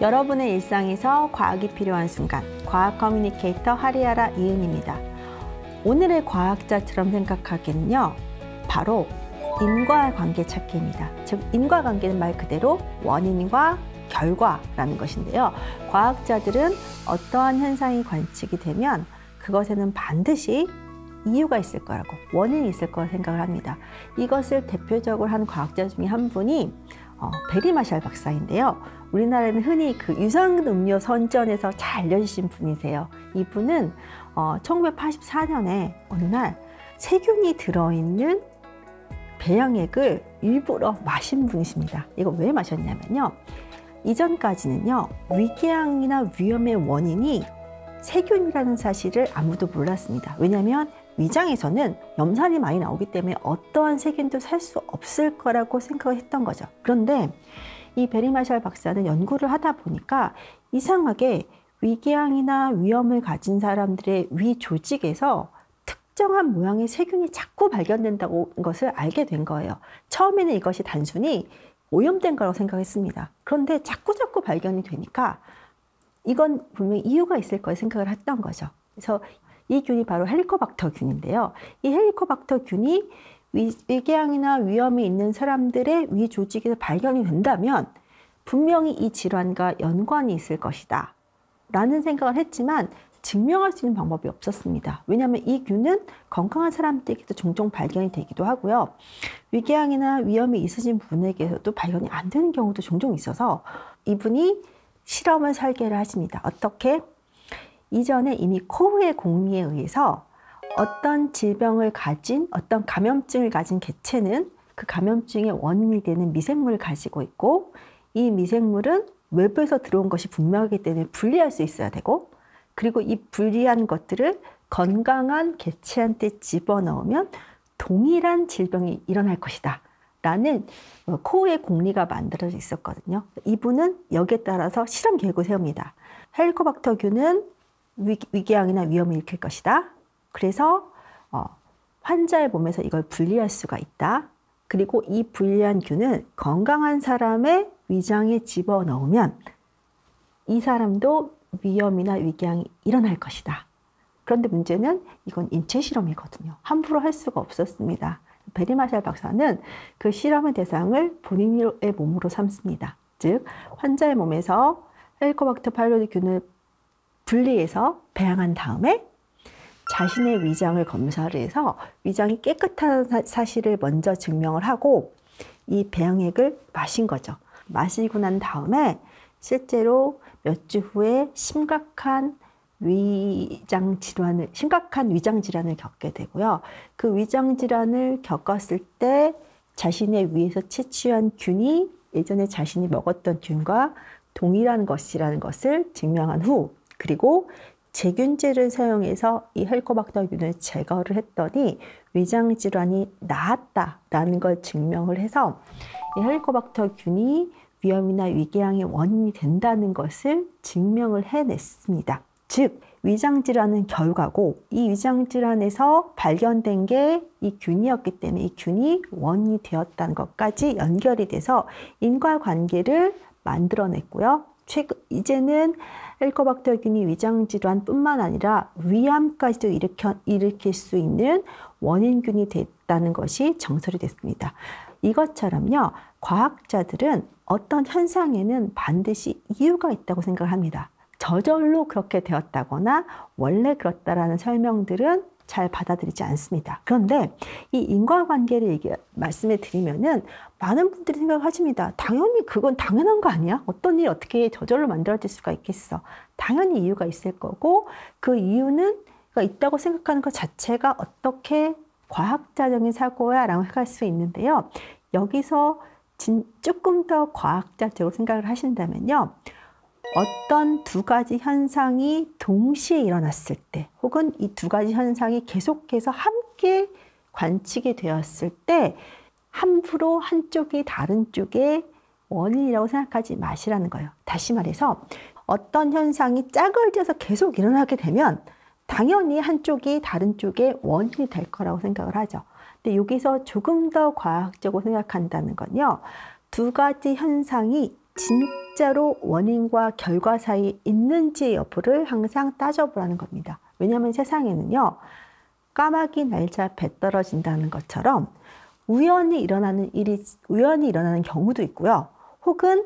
여러분의 일상에서 과학이 필요한 순간 과학 커뮤니케이터 하리아라 이은입니다. 오늘의 과학자처럼 생각하기는요. 바로 인과관계 찾기입니다. 즉 인과관계는 말 그대로 원인과 결과라는 것인데요. 과학자들은 어떠한 현상이 관측이 되면 그것에는 반드시 이유가 있을 거라고 원인이 있을 거라 생각을 합니다. 이것을 대표적으로 한 과학자 중에 한 분이 어, 베리 마샬 박사인데요. 우리나라에는 흔히 그 유산 음료 선전에서 잘 알려주신 분이세요. 이분은 어, 1984년에 어느 날 세균이 들어있는 배양액을 일부러 마신 분이십니다. 이거 왜 마셨냐면요. 이전까지는요, 위궤양이나 위험의 원인이 세균이라는 사실을 아무도 몰랐습니다. 왜냐하면 위장에서는 염산이 많이 나오기 때문에 어떠한 세균도 살 수 없을 거라고 생각을 했던 거죠. 그런데 이 베리마샬 박사는 연구를 하다 보니까 이상하게 위궤양이나 위염을 가진 사람들의 위 조직에서 특정한 모양의 세균이 자꾸 발견된다고 것을 알게 된 거예요. 처음에는 이것이 단순히 오염된 거라고 생각했습니다. 그런데 자꾸 자꾸 발견이 되니까 이건 분명히 이유가 있을 거라 생각을 했던 거죠. 그래서 이 균이 바로 헬리코박터 균인데요. 이 헬리코박터 균이 위, 위궤양이나 위염이 있는 사람들의 위 조직에서 발견이 된다면 분명히 이 질환과 연관이 있을 것이다. 라는 생각을 했지만 증명할 수 있는 방법이 없었습니다. 왜냐하면 이 균은 건강한 사람들에게도 종종 발견이 되기도 하고요. 위궤양이나 위염이 있으신 분에게서도 발견이 안 되는 경우도 종종 있어서 이분이 실험을 설계를 하십니다. 어떻게? 이전에 이미 코브의 공리에 의해서 어떤 질병을 가진 어떤 감염증을 가진 개체는 그 감염증의 원인이 되는 미생물을 가지고 있고 이 미생물은 외부에서 들어온 것이 분명하기 때문에 분리할 수 있어야 되고 그리고 이 분리한 것들을 건강한 개체한테 집어넣으면 동일한 질병이 일어날 것이다. 라는 코의 공리가 만들어져 있었거든요. 이분은 여기에 따라서 실험 계획을 세웁니다. 헬리코박터균은 위 궤양이나 위험을 일으킬 것이다. 그래서 어, 환자의 몸에서 이걸 분리할 수가 있다. 그리고 이 분리한 균을 건강한 사람의 위장에 집어넣으면 이 사람도 위염이나 위궤양이 일어날 것이다. 그런데 문제는 이건 인체 실험이거든요. 함부로 할 수가 없었습니다. 베리마샬 박사는 그 실험의 대상을 본인의 몸으로 삼습니다. 즉 환자의 몸에서 헬리코박터 파일로디균을 분리해서 배양한 다음에 자신의 위장을 검사를 해서 위장이 깨끗한 사실을 먼저 증명을 하고 이 배양액을 마신 거죠. 마시고 난 다음에 실제로 몇 주 후에 심각한 위장 질환을 심각한 위장 질환을 겪게 되고요. 그 위장 질환을 겪었을 때 자신의 위에서 채취한 균이 예전에 자신이 먹었던 균과 동일한 것이라는 것을 증명한 후 그리고 제균제를 사용해서 이 헬코박터균을 제거를 했더니 위장 질환이 나았다라는 걸 증명을 해서 이 헬코박터균이 위염이나 위궤양의 원인이 된다는 것을 증명을 해냈습니다. 즉 위장 질환은 결과고 이 위장 질환에서 발견된 게 이 균이었기 때문에 이 균이 원인이 되었다는 것까지 연결이 돼서 인과 관계를 만들어냈고요. 최근 이제는 헬코박터균이 위장 질환뿐만 아니라 위암까지도 일으켜, 일으킬 수 있는 원인균이 됐다는 것이 정설이 됐습니다. 이것처럼요, 과학자들은 어떤 현상에는 반드시 이유가 있다고 생각을 합니다. 저절로 그렇게 되었다거나 원래 그렇다라는 설명들은 잘 받아들이지 않습니다. 그런데 이 인과관계를 얘기, 말씀해 드리면은 많은 분들이 생각하십니다. 당연히 그건 당연한 거 아니야? 어떤 일이 어떻게 저절로 만들어질 수가 있겠어? 당연히 이유가 있을 거고 그 이유는 있다고 생각하는 것 자체가 어떻게 과학자적인 사고야 라고 생각할 수 있는데요. 여기서 진, 조금 더 과학자적으로 생각을 하신다면요. 어떤 두 가지 현상이 동시에 일어났을 때 혹은 이 두 가지 현상이 계속해서 함께 관측이 되었을 때 함부로 한쪽이 다른 쪽의 원인이라고 생각하지 마시라는 거예요. 다시 말해서 어떤 현상이 짝을 지어서 계속 일어나게 되면 당연히 한쪽이 다른 쪽의 원인이 될 거라고 생각을 하죠. 근데 여기서 조금 더 과학적으로 생각한다는 건요. 두 가지 현상이 진짜로 원인과 결과 사이에 있는지 여부를 항상 따져보라는 겁니다. 왜냐하면 세상에는요, 까마귀 날짜 배 떨어진다는 것처럼 우연히 일어나는 일이, 우연히 일어나는 경우도 있고요. 혹은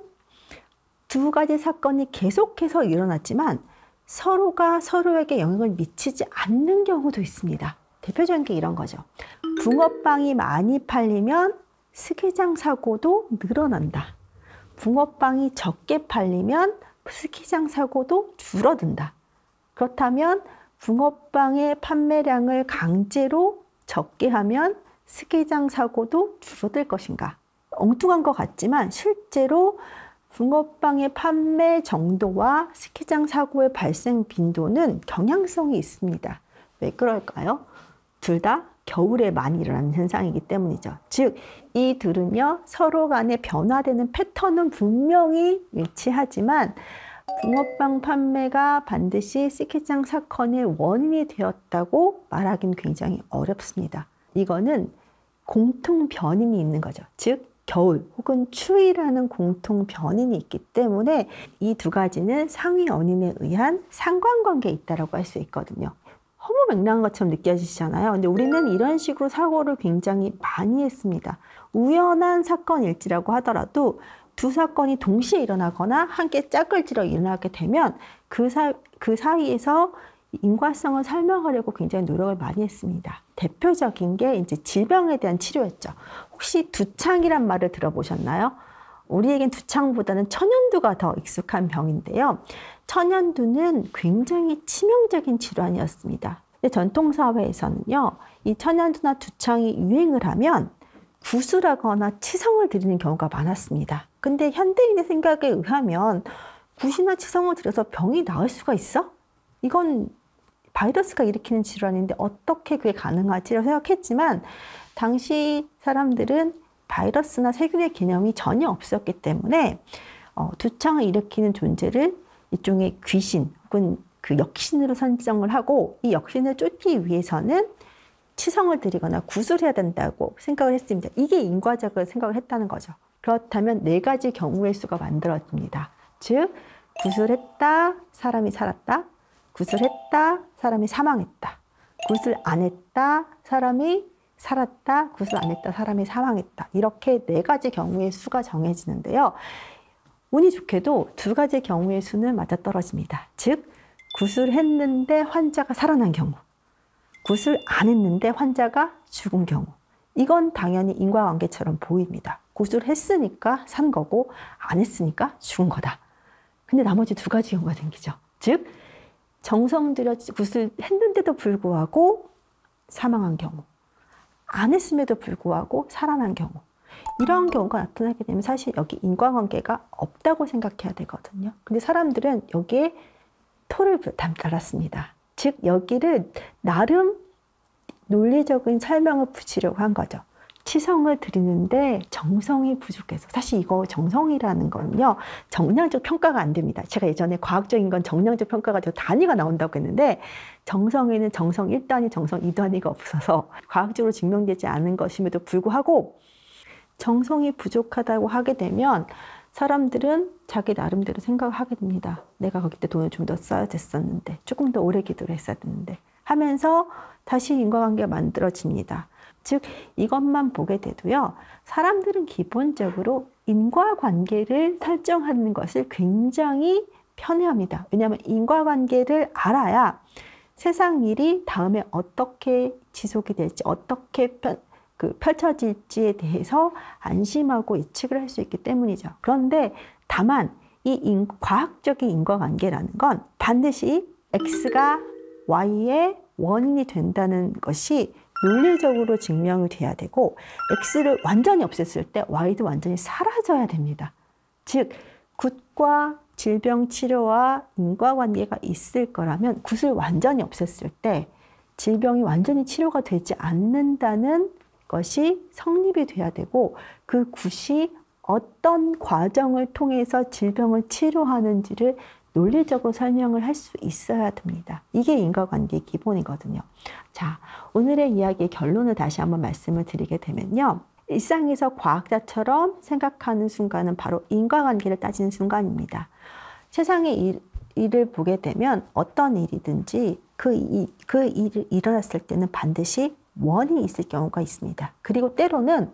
두 가지 사건이 계속해서 일어났지만 서로가 서로에게 영향을 미치지 않는 경우도 있습니다. 대표적인 게 이런 거죠. 붕어빵이 많이 팔리면 스키장 사고도 늘어난다. 붕어빵이 적게 팔리면 스키장 사고도 줄어든다. 그렇다면 붕어빵의 판매량을 강제로 적게 하면 스키장 사고도 줄어들 것인가? 엉뚱한 것 같지만 실제로 붕어빵의 판매 정도와 스키장 사고의 발생 빈도는 경향성이 있습니다. 왜 그럴까요? 둘 다 겨울에 많이 일어나는 현상이기 때문이죠. 즉, 이 둘은요, 서로 간에 변화되는 패턴은 분명히 일치하지만 붕어빵 판매가 반드시 스키장 사건의 원인이 되었다고 말하기는 굉장히 어렵습니다. 이거는 공통 변인이 있는 거죠. 즉, 겨울 혹은 추위라는 공통 변인이 있기 때문에 이 두 가지는 상위 원인에 의한 상관관계에 있다고 할수 있거든요. 허무맹랑한 것처럼 느껴지시잖아요. 근데 우리는 이런 식으로 사고를 굉장히 많이 했습니다. 우연한 사건일지라고 하더라도 두 사건이 동시에 일어나거나 함께 짝을 지러 일어나게 되면 그, 사, 그 사이에서 인과성을 설명하려고 굉장히 노력을 많이 했습니다. 대표적인 게 이제 질병에 대한 치료였죠. 혹시 두창이란 말을 들어보셨나요? 우리에겐 두창보다는 천연두가 더 익숙한 병인데요. 천연두는 굉장히 치명적인 질환이었습니다. 전통사회에서는요, 이 천연두나 두창이 유행을 하면 구술하거나 치성을 드리는 경우가 많았습니다. 근데 현대인의 생각에 의하면 굿이나 치성을 들여서 병이 나을 수가 있어? 이건 바이러스가 일으키는 질환인데 어떻게 그게 가능하지라고 생각했지만 당시 사람들은 바이러스나 세균의 개념이 전혀 없었기 때문에 어, 두창을 일으키는 존재를 일종의 귀신 혹은 그 역신으로 선정을 하고 이 역신을 쫓기 위해서는 치성을 드리거나 구술해야 된다고 생각을 했습니다. 이게 인과적으로 생각을 했다는 거죠. 그렇다면 네 가지 경우의 수가 만들어집니다. 즉, 구술했다, 사람이 살았다. 구슬했다, 사람이 사망했다. 구슬 안 했다, 사람이 살았다. 구슬 안 했다, 사람이 사망했다. 이렇게 네 가지 경우의 수가 정해지는데요. 운이 좋게도 두 가지 경우의 수는 맞아떨어집니다. 즉, 구슬했는데 환자가 살아난 경우, 구슬 안 했는데 환자가 죽은 경우. 이건 당연히 인과관계처럼 보입니다. 구슬했으니까 산 거고, 안 했으니까 죽은 거다. 근데 나머지 두 가지 경우가 생기죠. 즉, 정성 들여 굿을 했는데도 불구하고 사망한 경우, 안 했음에도 불구하고 살아난 경우, 이런 경우가 나타나게 되면 사실 여기 인과관계가 없다고 생각해야 되거든요. 근데 사람들은 여기에 토를 달았습니다. 즉, 여기를 나름 논리적인 설명을 붙이려고 한 거죠. 치성을 드리는데 정성이 부족해서 사실 이거 정성이라는 거는요 정량적 평가가 안 됩니다. 제가 예전에 과학적인 건 정량적 평가가 되 단위가 나온다고 했는데 정성에는 정성 1단위, 정성 2단위가 없어서 과학적으로 증명되지 않은 것임에도 불구하고 정성이 부족하다고 하게 되면 사람들은 자기 나름대로 생각을 하게 됩니다. 내가 거기 때 돈을 좀 더 써야 됐었는데 조금 더 오래 기도를 했어야 됐는데 하면서 다시 인과관계가 만들어집니다. 즉 이것만 보게 돼도요. 사람들은 기본적으로 인과관계를 설정하는 것을 굉장히 편해합니다. 왜냐하면 인과관계를 알아야 세상 일이 다음에 어떻게 지속이 될지 어떻게 편, 그 펼쳐질지에 대해서 안심하고 예측을 할 수 있기 때문이죠. 그런데 다만 이 인, 과학적인 인과관계라는 건 반드시 X가 Y의 원인이 된다는 것이 논리적으로 증명이 돼야 되고 X를 완전히 없앴을 때 Y도 완전히 사라져야 됩니다. 즉 굿과 질병 치료와 인과관계가 있을 거라면 굿을 완전히 없앴을 때 질병이 완전히 치료가 되지 않는다는 것이 성립이 돼야 되고 그 굿이 어떤 과정을 통해서 질병을 치료하는지를 논리적으로 설명을 할 수 있어야 됩니다. 이게 인과관계의 기본이거든요. 자, 오늘의 이야기의 결론을 다시 한번 말씀을 드리게 되면요. 일상에서 과학자처럼 생각하는 순간은 바로 인과관계를 따지는 순간입니다. 세상의 일, 일을 보게 되면 어떤 일이든지 그, 이, 그 일이 일어났을 때는 반드시 원인이 있을 경우가 있습니다. 그리고 때로는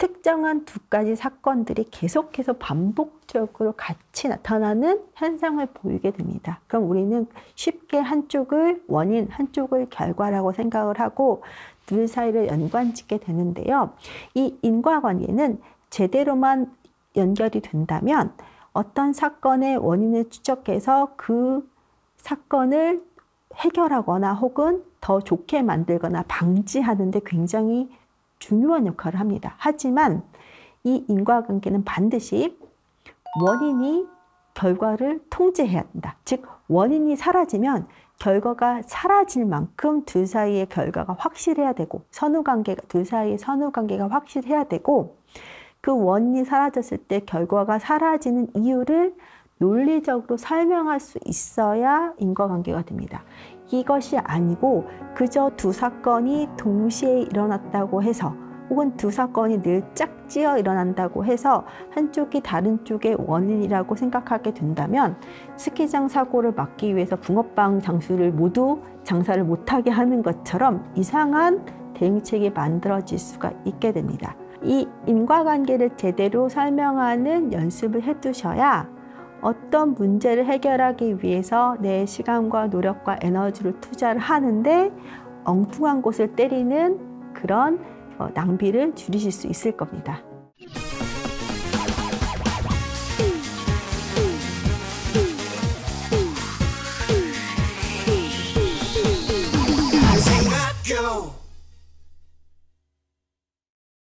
특정한 두 가지 사건들이 계속해서 반복적으로 같이 나타나는 현상을 보이게 됩니다. 그럼 우리는 쉽게 한쪽을 원인, 한쪽을 결과라고 생각을 하고 둘 사이를 연관짓게 되는데요. 이 인과관계는 제대로만 연결이 된다면 어떤 사건의 원인을 추적해서 그 사건을 해결하거나 혹은 더 좋게 만들거나 방지하는 데 굉장히 중요한 역할을 합니다. 하지만 이 인과관계는 반드시 원인이 결과를 통제해야 한다. 즉 원인이 사라지면 결과가 사라질 만큼 둘 사이의 결과가 확실해야 되고 선후 관계가 둘 사이의 선후 관계가 확실해야 되고 그 원인이 사라졌을 때 결과가 사라지는 이유를 논리적으로 설명할 수 있어야 인과관계가 됩니다. 이것이 아니고 그저 두 사건이 동시에 일어났다고 해서 혹은 두 사건이 늘 짝지어 일어난다고 해서 한쪽이 다른 쪽의 원인이라고 생각하게 된다면 스키장 사고를 막기 위해서 붕어빵 장수를 모두 장사를 못하게 하는 것처럼 이상한 대응책이 만들어질 수가 있게 됩니다. 이 인과관계를 제대로 설명하는 연습을 해두셔야 어떤 문제를 해결하기 위해서 내 시간과 노력과 에너지를 투자를 하는데 엉뚱한 곳을 때리는 그런 어, 낭비를 줄이실 수 있을 겁니다.